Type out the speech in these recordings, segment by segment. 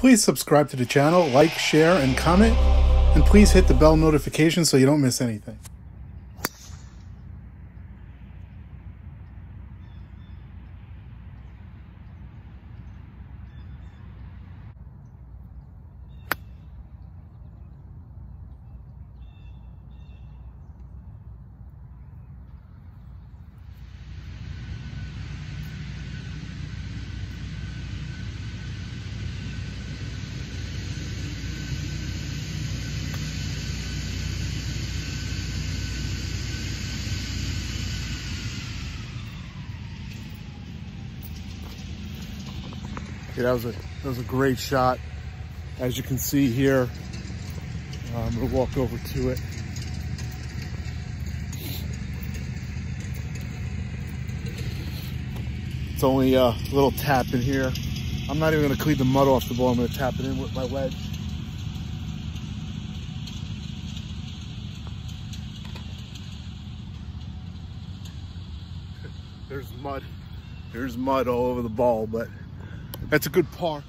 Please subscribe to the channel, like, share, and comment. And please hit the bell notification so you don't miss anything. Okay, that was a that was a great shot. As you can see here, I'm gonna walk over to it. It's only a little tap in here. I'm not even gonna clean the mud off the ball. I'm gonna tap it in with my wedge. There's mud. There's mud all over the ball, but that's a good par.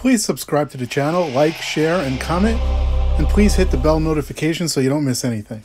Please subscribe to the channel, like, share, and comment. And please hit the bell notification so you don't miss anything.